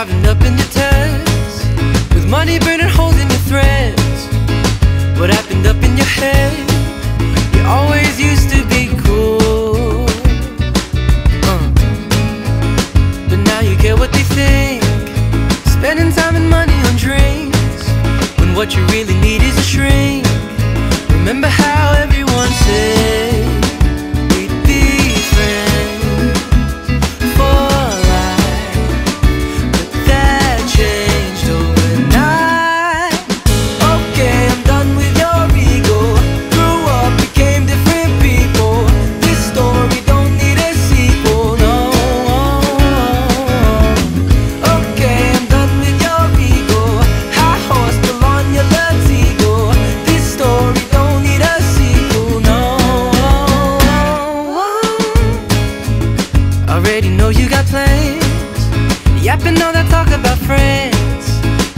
Driving up in your Tes With money burning holes in your threads What happened up in your head? You always used to be cool uh. But now you care what they think Spending time and money on drinks When what you really need is a shrink Remember how Already know you got plans. Yapping all that talk about France.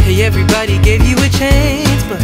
Hey, everybody gave you a chance But